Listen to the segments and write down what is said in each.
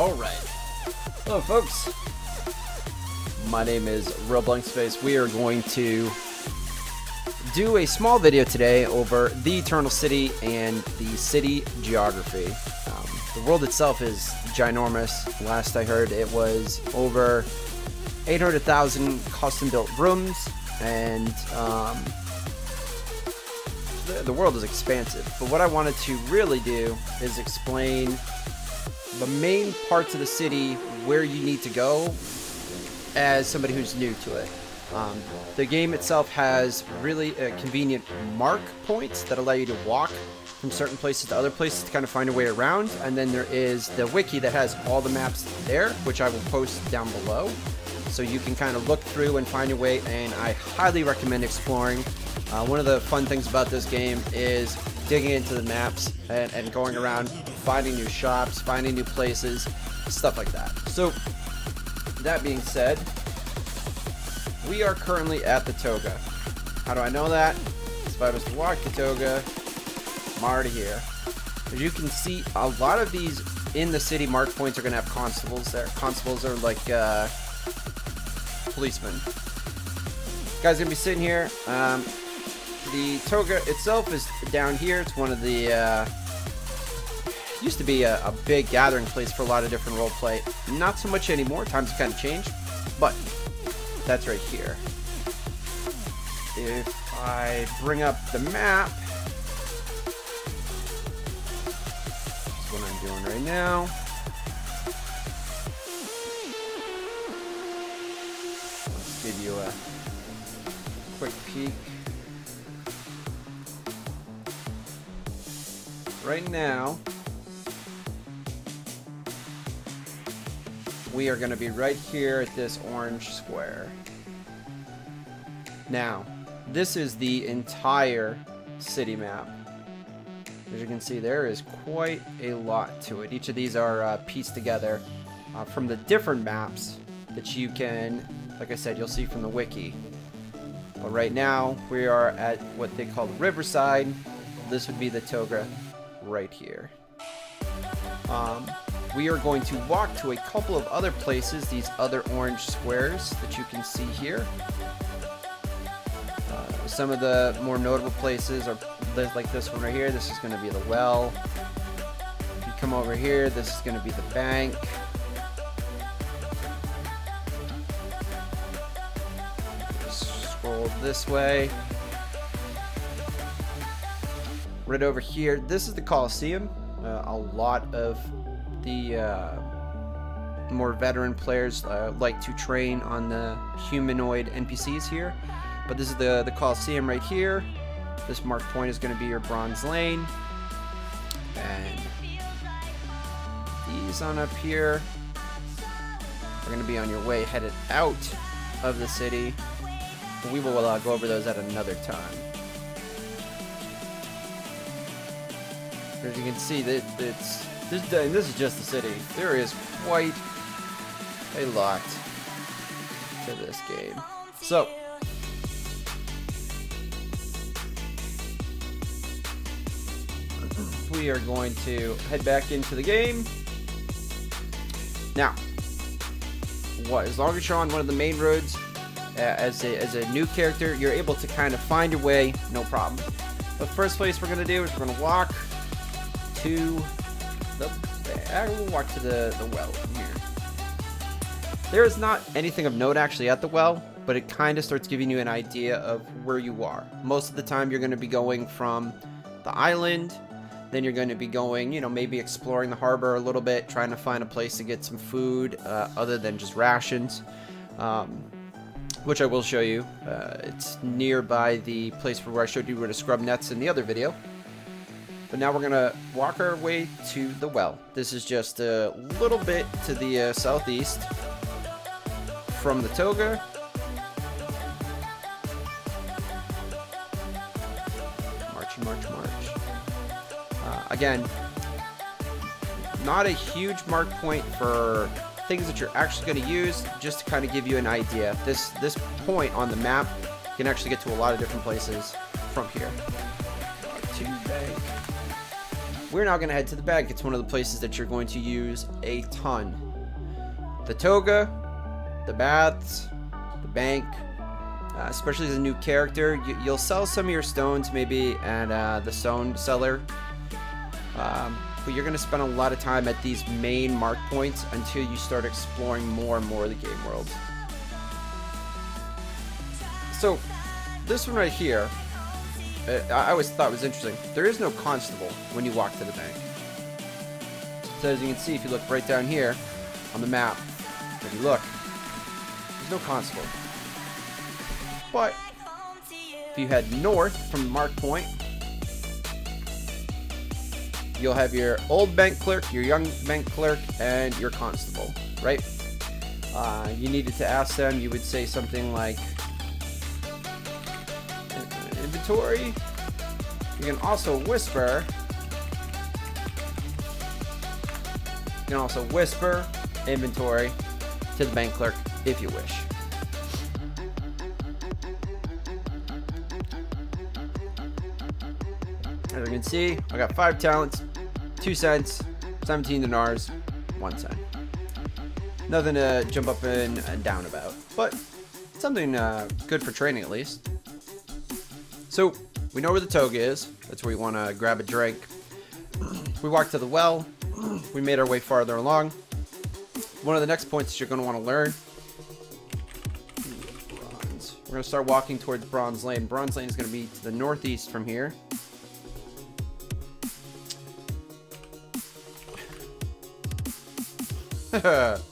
Alright. Hello, folks. My name is Real Blank Space. We are going to do a small video today over the Eternal City and the city geography. Um, the world itself is ginormous. Last I heard, it was over 800,000 custom-built rooms, and um, the, the world is expansive. But what I wanted to really do is explain the main parts of the city where you need to go as somebody who's new to it. Um, the game itself has really uh, convenient mark points that allow you to walk from certain places to other places to kind of find a way around. And then there is the wiki that has all the maps there, which I will post down below. So you can kind of look through and find your way, and I highly recommend exploring. Uh, one of the fun things about this game is digging into the maps and, and going around, finding new shops, finding new places, stuff like that. So, that being said, we are currently at the Toga. How do I know that? If I was to walk the Toga, I'm already here. As you can see, a lot of these in the city mark points are going to have constables there. Constables are like uh, policemen. Guy's going to be sitting here. Um, the Toga itself is down here. It's one of the... Uh, used to be a, a, big gathering place for a lot of different roleplay. Not so much anymore. Times have kind of changed. But that's right here. If I bring up the map, that's what I'm doing right now. Give you a quick peek. Right now, we are going to be right here at this orange square. Now, this is the entire city map. As you can see, there is quite a lot to it. Each of these are uh, pieced together uh, from the different maps that you can, like I said, you'll see from the wiki. But right now, we are at what they call the Riverside. This would be the Toga right here. Um, we are going to walk to a couple of other places, these other orange squares that you can see here. Uh, some of the more notable places are like this one right here. This is going to be the well. If you come over here, this is going to be the bank. Scroll this way. Right over here, this is the Coliseum. Uh, a lot of the uh, more veteran players uh, like to train on the humanoid NPCs here. But this is the, the Coliseum right here. This mark point is going to be your Bronze Lane. And these on up here are going to be on your way headed out of the city. We will uh, go over those at another time. As you can see, that it's this, this is just the city. There is quite a lot to this game. So, we are going to head back into the game. Now, what? As long as you're on one of the main roads, uh, as a as a new character, you're able to kind of find your way, no problem. The first place we're gonna do is we're gonna walk to the I will walk to the, the well here. There is not anything of note actually at the well, but it kind of starts giving you an idea of where you are. Most of the time you're going to be going from the island, then you're going to be going, you know, maybe exploring the harbor a little bit, trying to find a place to get some food uh, other than just rations. Um, which I will show you. Uh, it's nearby the place where I showed you where to scrub nets in the other video. But now we're going to walk our way to the well. This is just a little bit to the uh, southeast from the Toga. March, march, march. Uh, again, not a huge mark point for things that you're actually going to use, just to kind of give you an idea. This, this point on the map can actually get to a lot of different places from here. We're now going to head to the bank. It's one of the places that you're going to use a ton. The toga, the baths, the bank, uh, especially as a new character, you, will sell some of your stones maybe at uh, the stone seller. Um, but you're going to spend a lot of time at these main mark points until you start exploring more and more of the game world. So, this one right here, I always thought it was interesting. There is no constable when you walk to the bank. So as you can see, if you look right down here on the map, if you look, there's no constable. But if you head north from Mark Point, you'll have your old bank clerk, your young bank clerk, and your constable, right? Uh, you needed to ask them, you would say something like, You can also whisper. You can also whisper inventory to the bank clerk if you wish. As you can see, I got five talents, two cents, 17 dinars, one cent. Nothing to jump up and down about, but something uh, good for training at least. So, we know where the toga is. That's where we want to grab a drink. We walk to the well. We made our way farther along. One of the next points you're going to want to learn. We're going to start walking towards Bronze Lane. Bronze Lane is going to be to the northeast from here.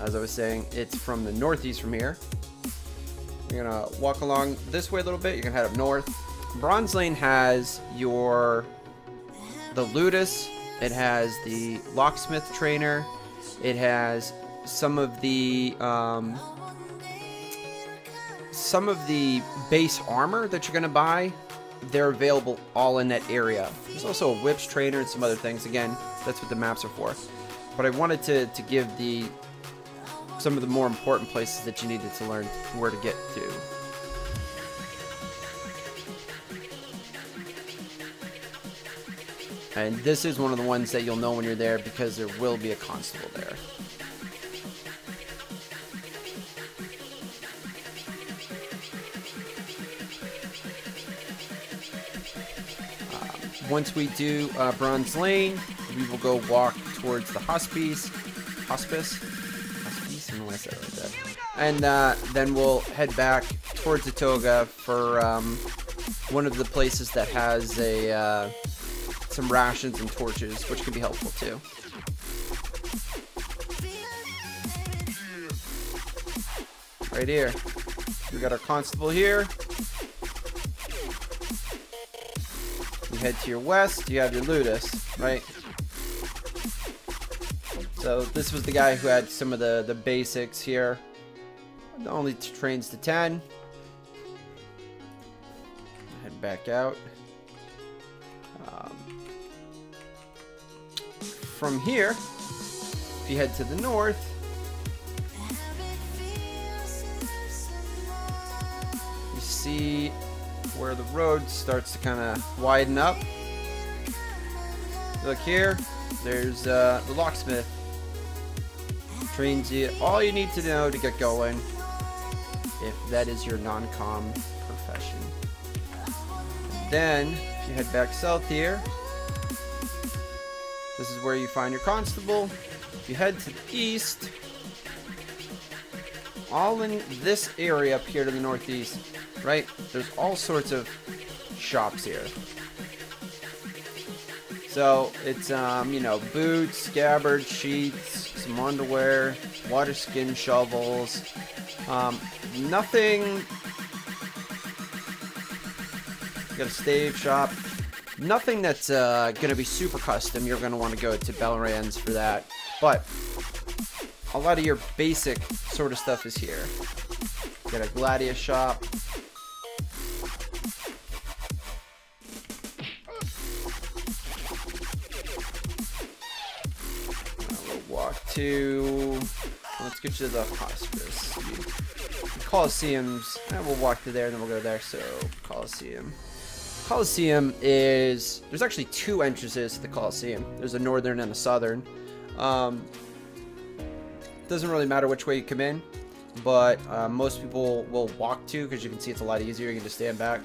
As I was saying, it's from the northeast from here. You're gonna walk along this way a little bit. You're gonna head up north. Bronze Lane has your the Ludus. It has the locksmith trainer. It has some of the um, some of the base armor that you're gonna buy. They're available all in that area. There's also a whips trainer and some other things. Again, that's what the maps are for. But I wanted to to give the some of the more important places that you needed to learn where to get to. And this is one of the ones that you'll know when you're there because there will be a constable there. Uh, once we do uh, Bronze Lane, we will go walk towards the hospice. Hospice? And uh, then we'll head back towards the toga for um, one of the places that has a uh, some rations and torches, which can be helpful too. Right here. We got our constable here. You head to your west, you have your Ludus, right? So this was the guy who had some of the, the basics here. Only trains to 10. Head back out. Um, from here, if you head to the north, you see where the road starts to kind of widen up. Look here, there's uh, the locksmith trains you all you need to know to get going if that is your non-com profession. Then, if you head back south here, this is where you find your constable. If you head to the east, all in this area up here to the northeast, right? There's all sorts of shops here. So it's um, you know, boots, scabbard, sheets, some underwear, water skin shovels. Um, nothing. Got a stave shop. Nothing that's uh, gonna be super custom. You're gonna want to go to Belrand's for that. But a lot of your basic sort of stuff is here. Got a Gladius shop. To let's get you to the hospice. Coliseums, and we'll walk to there and then we'll go there. So, Coliseum. Coliseum is, there's actually two entrances to the Coliseum. There's a northern and a southern. Um, doesn't really matter which way you come in, but uh, most people will walk to because you can see it's a lot easier. You can just stand back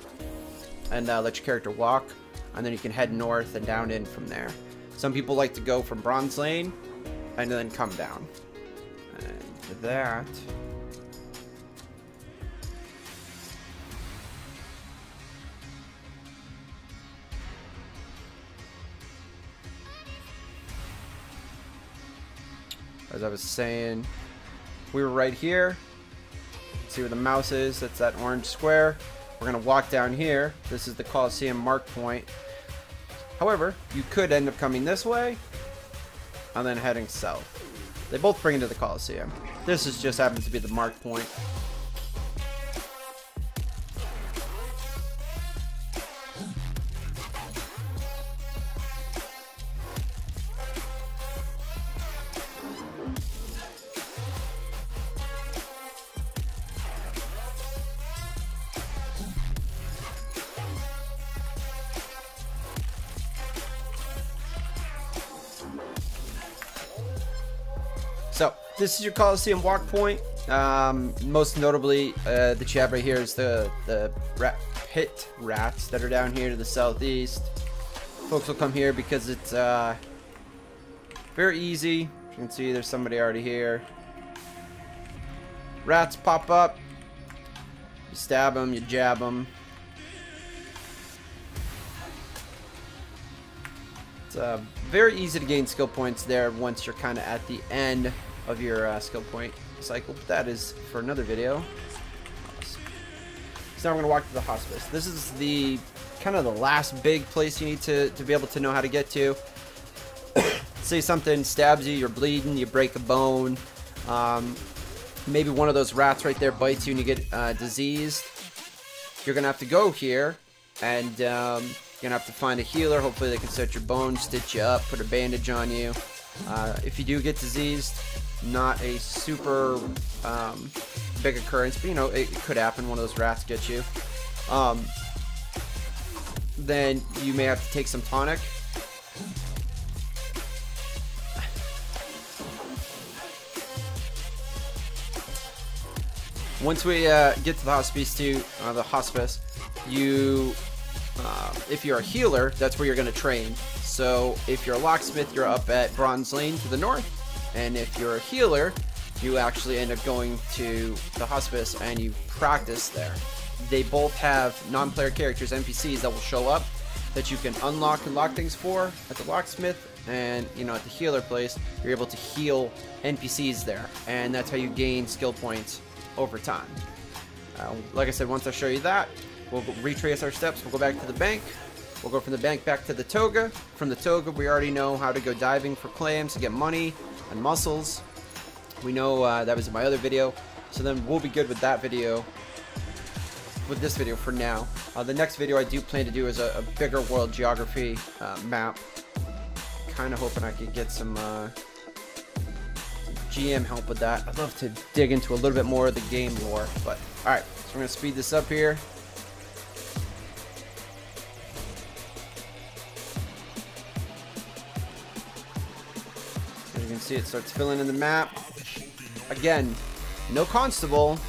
and uh, let your character walk, and then you can head north and down in from there. Some people like to go from Bronze Lane and then come down. And that as I was saying, we were right here. See where the mouse is? That's that orange square. We're to walk down here. This is the Coliseum mark point. However, you could end up coming this way and then heading south. They both bring you to the Coliseum. This is just happens to be the mark point. This is your Coliseum walk point. Um, most notably, uh, that you have right here is the, the rat, pit rats that are down here to the southeast. Folks will come here because it's uh, very easy. You can see there's somebody already here. Rats pop up. You stab them, you jab them. It's uh, very easy to gain skill points there once you're kind of at the end of your uh, skill point cycle. But that is for another video. So now we're going to walk to the hospice. This is the kind of the last big place you need to, to be able to know how to get to. Say something stabs you, you're bleeding, you break a bone. Um, maybe one of those rats right there bites you and you get uh, diseased. You're going to have to go here and um, to have to find a healer. Hopefully they can set your bones, stitch you up, put a bandage on you. Uh, if you do get diseased, not a super um, big occurrence, but you know, it, it, could happen. One of those rats gets you. Um, then you may have to take some tonic. Once we uh, get to the hospice, to uh, the hospice, you, uh, if you're a healer, that's where you're going to train. So if you're a locksmith, you're up at Bronze Lane to the north. And if you're a healer, you actually end up going to the hospice and you practice there. They both have non-player characters, NPCs that will show up that you can unlock and lock things for at the locksmith and you know at the healer place you're able to heal NPCs there and that's how you gain skill points over time. Uh, like I said, once I show you that, we'll retrace our steps. We'll go back to the bank. We'll go from the bank back to the toga. From the toga, we already know how to go diving for clams to get money and mussels. We know uh, that was in my other video. So then we'll be good with that video. With this video for now. Uh, the next video I do plan to do is a, a bigger world geography uh, map. Kind of hoping I could get some, uh, some GM help with that. I'd love to dig into a little bit more of the game lore. But alright, so we're to speed this up here. See it starts filling in the map. Again, no constable,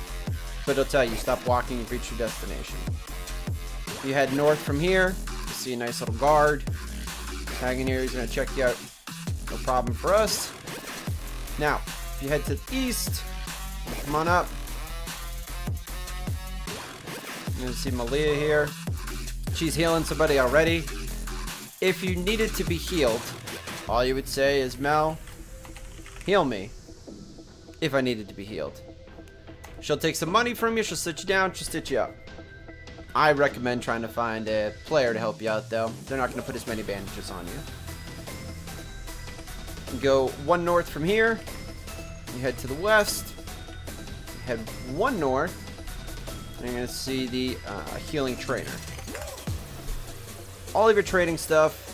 but it'll tell you stop walking and reach your destination. You head north from here, you see a nice little guard. Hanging here, he's gonna check you out. No problem for us. Now, if you head to the east, come on up. You're gonna see Malia here. She's healing somebody already. If you needed to be healed, all you would say is, Mel, heal me if I needed to be healed. She'll take some money from you, she'll sit you down, she'll stitch you up. I recommend trying to find a player to help you out though. They're not going to put as many bandages on you. go one north from here. You head to the west. Head one north. And you're going to see the uh, healing trainer. All of your trading stuff,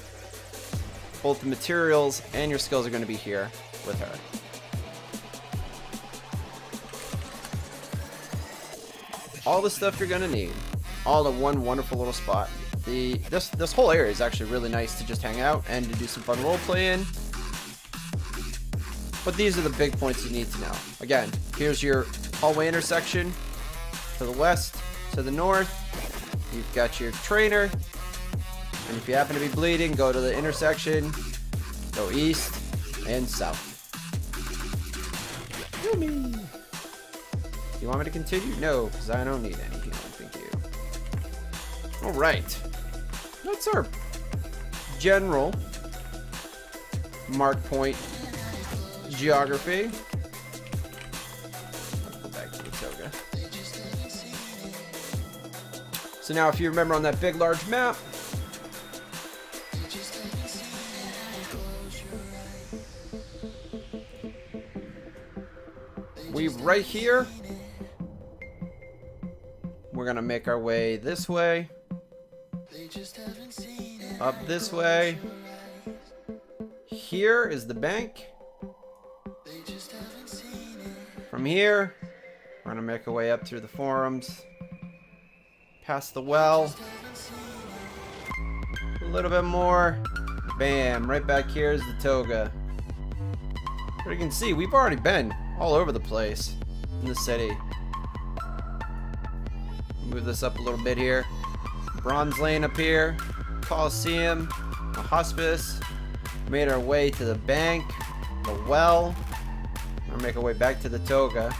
both the materials and your skills are going to be here with her. All the stuff you're gonna need, all in one wonderful little spot. The this this whole area is actually really nice to just hang out and to do some fun role playing. But these are the big points you need to know. Again, here's your hallway intersection to the west, to the north. You've got your trainer. And if you happen to be bleeding, go to the intersection, go east and south. You want me to continue? No, because I don't need any healing. Thank you. Alright. That's our general mark point geography. Go back to the toga. So now if you remember on that big large map, right here, we're gonna make our way this way, up this way. Here is the bank. From here, we're gonna make our way up through the forums, past the well, a little bit more. Bam! Right back here is the toga. But you can see, we've already been all over the place in the city. Move this up a little bit here. Bronze Lane up here, Coliseum, the hospice. Made our way to the bank, the well. We're make our way back to the toga.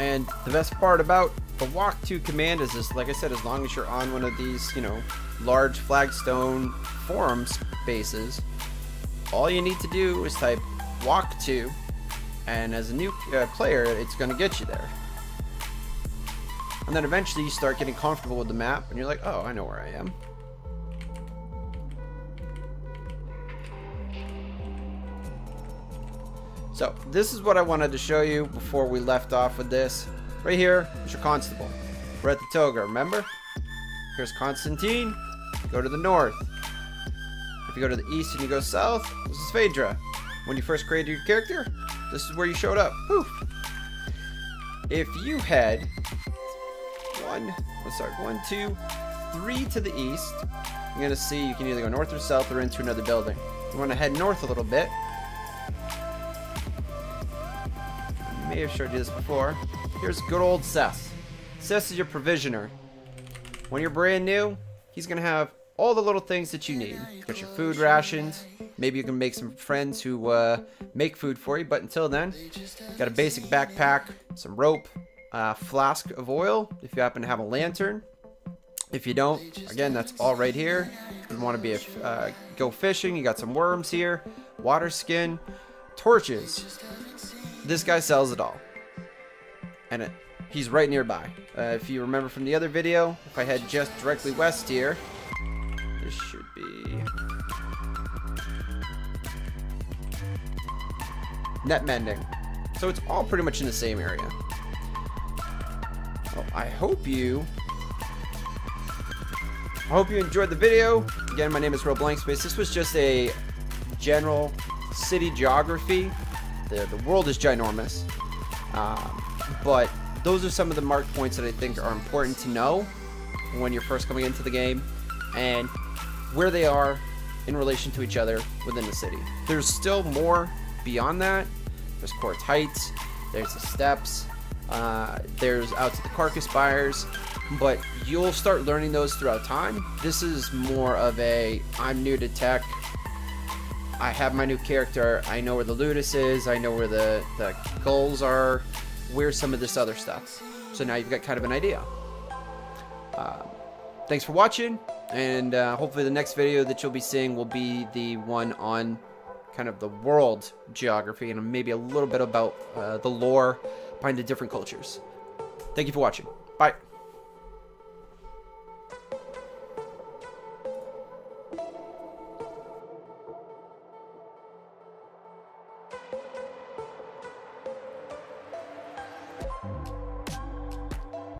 And the best part about the walk to command is this, like I said, as long as you're on one of these, you know, large flagstone forum spaces, all you need to do is type walk to, and as a new uh, player, it's going to get you there. And then eventually you start getting comfortable with the map, and you're like, oh, I know where I am. So this is what I wanted to show you before we left off with this. Right here is your constable. We're at the toga, remember? Here's Constantine. Go to the north. If you go to the east and you go south, this is Phaedra. When you first created your character, this is where you showed up. Poof. If you head one, oh, sorry, one, two, three to the east, you're gonna see you can either go north or south or into another building. You want to head north a little bit. May have showed you this before. Here's good old Seth. Seth is your provisioner. When you're brand new, he's gonna have all the little things that you need. Got your food rations. Maybe you can make some friends who uh, make food for you. But until then, got a basic backpack, some rope, a flask of oil. If you happen to have a lantern. If you don't, again, that's all right here. If you want to be a, uh, go fishing, you got some worms here, water skin, torches. This guy sells it all, and it, he's right nearby. Uh, if you remember from the other video, if I head just directly west here, this should be net mending. So it's all pretty much in the same area. Well, I hope you I hope you enjoyed the video. Again, my name is Real Blank Space. This was just a general city geography. The, the world is ginormous. Um, but those are some of the mark points that I think are important to know when you're first coming into the game and where they are in relation to each other within the city. There's still more beyond that. There's Quartz Heights, there's the steps, uh, there's out to the Carcass buyers, but you'll start learning those throughout time. This is more of a I'm new to TEC. I have my new character. I know where the Ludus is. I know where the, the goals are. Where's some of this other stuff? So now you've got kind of an idea. Uh, thanks for watching, and uh, hopefully the next video that you'll be seeing will be the one on kind of the world geography and maybe a little bit about uh, the lore behind the different cultures. Thank you for watching. Bye.